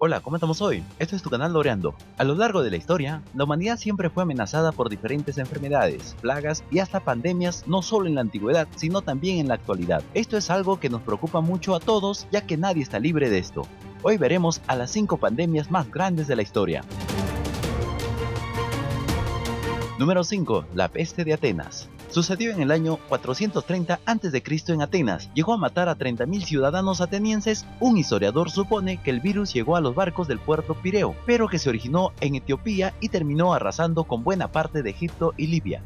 Hola, ¿cómo estamos hoy? Esto es tu canal Loreando. A lo largo de la historia, la humanidad siempre fue amenazada por diferentes enfermedades, plagas y hasta pandemias no solo en la antigüedad, sino también en la actualidad. Esto es algo que nos preocupa mucho a todos, ya que nadie está libre de esto. Hoy veremos a las 5 pandemias más grandes de la historia. Número 5. La peste de Atenas. Sucedió en el año 430 a.C. en Atenas. Llegó a matar a 30.000 ciudadanos atenienses. Un historiador supone que el virus llegó a los barcos del puerto Pireo, pero que se originó en Etiopía y terminó arrasando con buena parte de Egipto y Libia.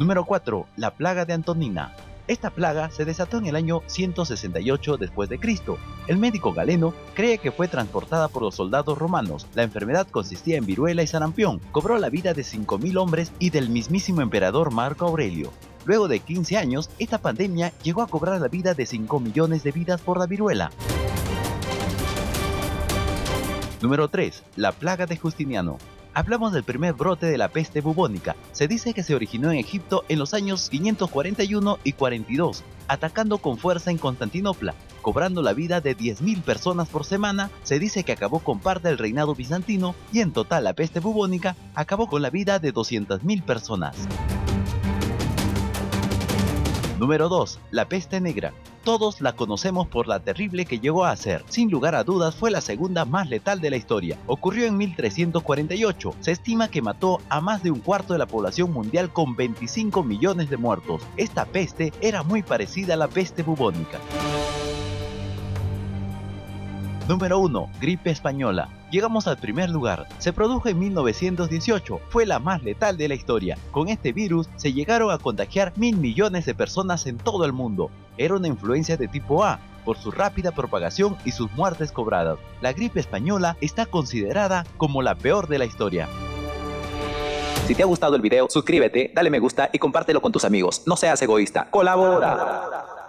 Número 4. La plaga de Antonina. Esta plaga se desató en el año 168 después de Cristo. El médico galeno cree que fue transportada por los soldados romanos. La enfermedad consistía en viruela y sarampión. Cobró la vida de 5.000 hombres y del mismísimo emperador Marco Aurelio. Luego de 15 años, esta pandemia llegó a cobrar la vida de 5 millones de vidas por la viruela. Número 3. La plaga de Justiniano. Hablamos del primer brote de la peste bubónica. Se dice que se originó en Egipto en los años 541 y 42, atacando con fuerza en Constantinopla, cobrando la vida de 10.000 personas por semana. Se dice que acabó con parte del reinado bizantino y en total la peste bubónica acabó con la vida de 200.000 personas. Número 2. La peste negra. Todos la conocemos por la terrible que llegó a ser. Sin lugar a dudas fue la segunda más letal de la historia. Ocurrió en 1348. Se estima que mató a más de un cuarto de la población mundial con 25 millones de muertos. Esta peste era muy parecida a la peste bubónica. Número 1. Gripe española. Llegamos al primer lugar. Se produjo en 1918. Fue la más letal de la historia. Con este virus se llegaron a contagiar mil millones de personas en todo el mundo. Era una influencia de tipo A, por su rápida propagación y sus muertes cobradas. La gripe española está considerada como la peor de la historia. Si te ha gustado el video, suscríbete, dale me gusta y compártelo con tus amigos. No seas egoísta. ¡Colabora!